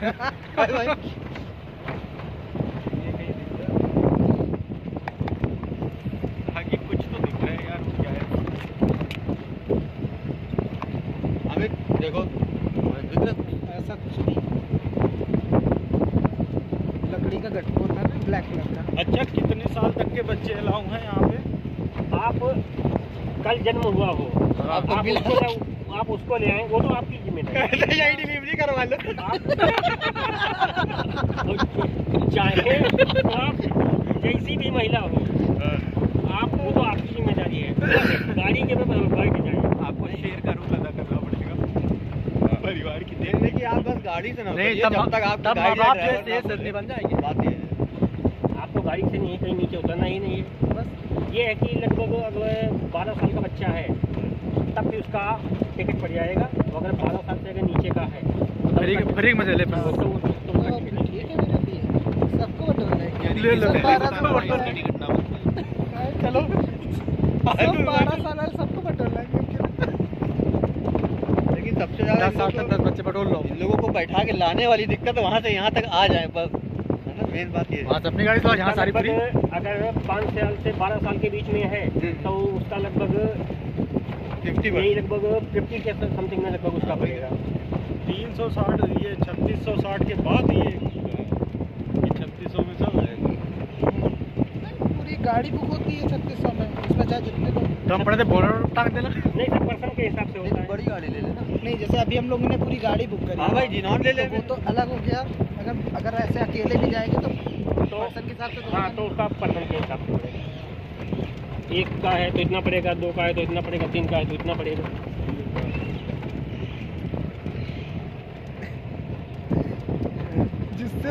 अरे भाई ये कहीं दिख रहा है आगे कुछ तो दिख रहा है यार क्या है? अमित देखो दिख रहा ऐसा कुछ नहीं। लकड़ी का गट्टू होता है ना ब्लैक कलर का। अच्छा कितने साल तक के बच्चे अलाउ हैं यहाँ पे? आप कल जन्म हुआ हो। आप आप आप उसको ले आए वो तो आपकी ज़िम्मेदारी यही डिलीवरी करवा लो। आप चाहे तो आप जैसी भी महिला हो आप वो तो आपकी ज़िम्मेदारी है। गाड़ी के में बैठ जाए। आपको शेयर का रूल अदा करना पड़ेगा। परिवार की देख देखने की आप बस गाड़ी से ना नहीं, तब तक आप तब सदनी बोले। बन जाएँगे। बात ये आपको गाड़ी से नहीं कहीं नीचे उतरना ही नहीं है। बस ये है कि लगभग अगर बारह साल का बच्चा है तब भी उसका टिकट पड़ जाएगा और अगर बारह साल से अगर नीचे का है तो फ्री फ्री मज़े ले तो तो- तो है सबको है चलो। बारह साल सबको बटोरना लेकिन सबसे ज़्यादा दस बच्चे पटोल लो। इन लोगों को बैठा के लाने वाली दिक्कत वहाँ से यहाँ तक आ जाए बस। है ना मेन बात ये है। वहाँ से अपनी गाड़ी से यहाँ सारी अगर पाँच साल से बारह साल के बीच में है हम्म। तो उसका लगभग फिफ्टी यही लगभग फिफ्टी के समथिंग में लगभग उसका पड़ेगा तीन सौ साठ ये छत्तीस सौ साठ के बाद ये। छत्तीस सौ में चल जाएगा पूरी गाड़ी बुक होती है छत्तीस सौ में उसमें चाहे जितने लोग तो कम पड़े थे बोनर टांग देना। नहीं सब पर्सन के हिसाब से होता है। बड़ी गाड़ी ले लेना। नहीं जैसे अभी हम लोगों ने पूरी गाड़ी बुक करी। हाँ भाई जिनॉन ले ले तो वो तो अलग हो गया। अगर अगर ऐसे अकेले भी जाएँगे तो तो पर्सन के हिसाब से तो हाँ तो उसका पर्सन के हिसाब से पड़ेगा एक का है तो इतना पड़ेगा दो का है तो इतना पड़ेगा तीन का है तो इतना पड़ेगा। जिससे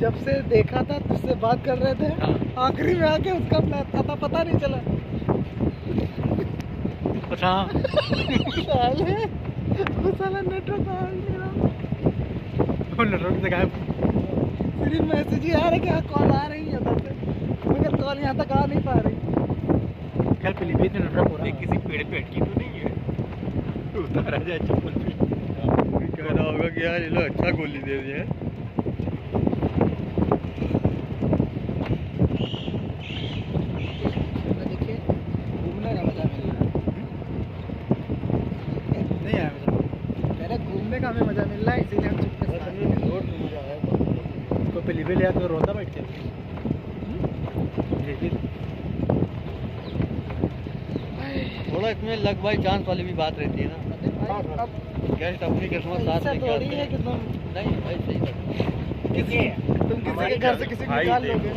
जब से देखा था तुझसे बात कर रहे थे आखिरी में आके उसका प्लान पता पता नहीं चला। साला नेटवर्क आ ही नहीं रहा। नेटवर्क मैसेज ही। आ रहा है कि हाँ कॉल आ रही है मगर कॉल यहाँ तक आ नहीं पा रही। कल पीलीभीत में ये है किसी पेड़ पे अटकी तो नहीं है। उतारा जाए चप्पल पे। कह रहा होगा कि यार ये लोग अच्छा गोली दे दिए घूमने का मज़ा मिल रहा है। रहे घूमने का हमें मज़ा मिल रहा है इसीलिए हम चुपके से आ गए। रोड मज़ा आया। तो पीलीभीत लिया तो रोता बैठ के। थोड़ा इसमें लग बाई चांस वाली भी बात रहती है ना। अरे भाई, अब गेस्ट अपनी किस्मत साथ लेके है हैं। कि तुम नहीं भाई सही तुम किसी के घर से किसी को निकाल लोगे?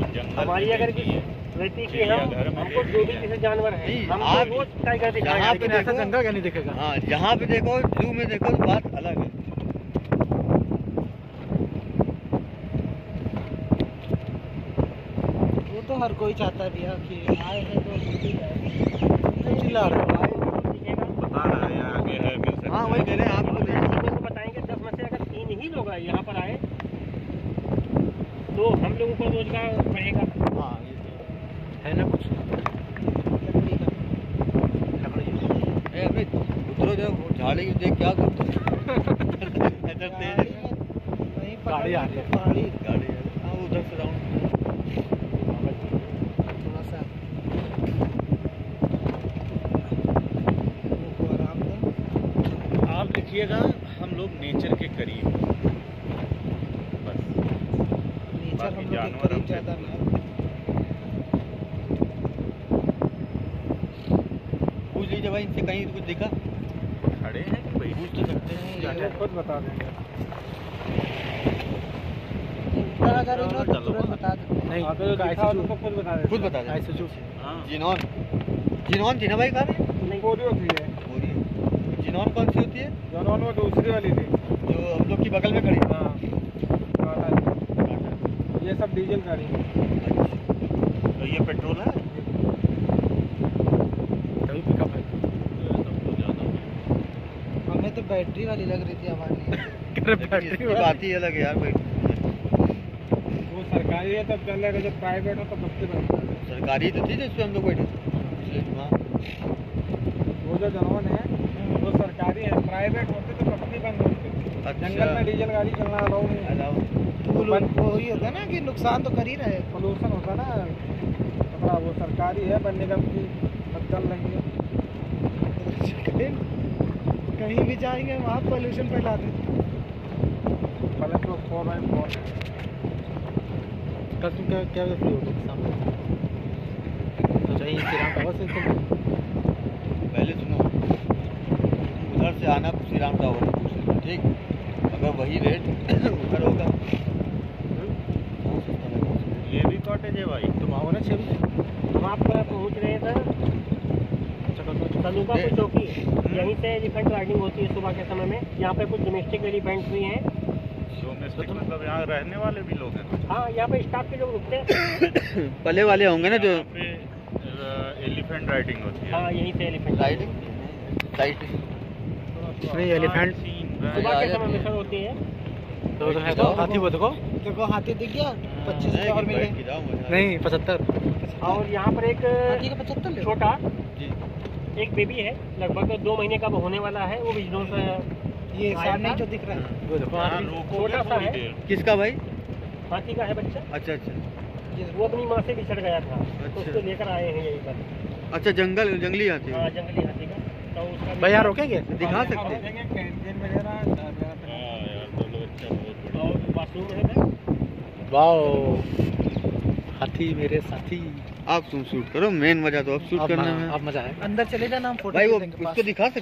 हमारी अगर रहती कि हम हमको जो भी किसी जानवर है। हम आप- टाइगर दिखाएँगे यहाँ पे देखो- जंगल क्या नहीं दिखेगा। हाँ जहाँ पे देखो जू में देखो तो बात अलग है वो तो हर कोई चाहता भी है कि आए हैं तो चिल्ला रहे हो। बता रहा है आगे है हाँ वही कह रहे हैं आप लोग बताएँगे दस में से अगर तीन ही लोग आए यहाँ पर आए तो हम लोगों को रोज़गार बढ़ेगा हाँ तो है ना कुछ? झाड़ी देख क्या करते है। गाड़ी आ रही है। गाड़ी है। हाँ उधर से राउंड थोड़ा सा मुँह को आराम दो आप देखिएगा हम लोग नेचर के करीब बस। नेचर हम लोग के करीब ज़्यादा पूछ लीजिए भाई इनसे कहीं कुछ दिखा? खड़े हैं कि भाई? पूछ तो सकते हैं खुद बता देंगे। अगर तुरंत बता देते नहीं, तो खुद बता देते खुद बता दें आईसीयू हाँ जिनॉन। जिनॉन थी ना भाई कहा भी है जिनॉन कौन सी होती है? जनोन वो दूसरी वाली थी। जो हम लोग की बगल में खड़ी। है। हाँ ये सब डीजल गाड़ी है तो ये पेट्रोल है? कभी पिकअप है? हमें तो बैटरी वाली लग रही थी हमारी इसकी बात ही अलग है यार भाई वो सरकारी है तब चलेगा जब प्राइवेट हो तो बच्चे बनता सरकारी तो थी जिसपे हम लोग बैठे थे। वो जो जनोन है सरकारी है प्राइवेट होते तो कंपनी बंद होती। अच्छा। जंगल में डीजल गाड़ी चलना अलाउ नहीं अलाउ वो ही होता है ना कि नुकसान तो कर ही रहे हैं। पोल्यूशन होता ना। कपड़ा वो सरकारी है वन निगम की चल रही है कहीं भी जाएँगे वहाँ पोल्यूशन फैला देते पहले तो फोर बाई फोर कल तुम क्या क्या फ्री हो सामने तो चाहिए पहले सुनो। से आना श्री राम टावर लेना ठीक? अगर वही रेट उधर होगा। उसमें? ये भी कॉटेज है भाई। तुम आओ ना छवि हम आप पहुँच रहे थे तलुका को चौकी यहीं से एलिफेंट राइडिंग होती है सुबह के समय में। यहाँ पे कुछ डोमेस्टिक एलिफेंट भी हैं। डोमेस्टिक मतलब यहाँ रहने वाले भी लोग हैं हाँ यहाँ पे स्टाफ के लोग रुकते हैं। पले वाले होंगे ना जो एलिफेंट राइडिंग होती हाँ। यहीं से एलिफेंट राइडिंग राइडिंग नहीं, elephant- सुबह के समय में सर होती है। तो तो है तो हाथी वो देखो। देखो हाथी दिख गया पच्चीस और मिले। नहीं पचहत्तर। और यहाँ पर एक हाथी का पचहत्तर छोटा एक बेबी है लगभग दो महीने का होने वाला है वो बिजनौर से ये सामने जो दिख रहा है। वो देखो। छोटा सा है। किसका भाई? हाथी का है बच्चा। अच्छा अच्छा। वो अपनी माँ से बिछड़ गया था। तो अच्छा। उसको लेकर आए हैं यहीं पर। अच्छा जंगल जंगली हाथी। हाँ जंगली हाथी का। तो भैया रोकेंगे? दिखा सकते हैं। है वाओ हाथी मेरे साथी। आप तुम शूट करो मेन मज़ा तो अब शूट करना है आप में अब मज़ा है अंदर चले जाना हम फ़ोटो भाई वो उसको दिखा सकते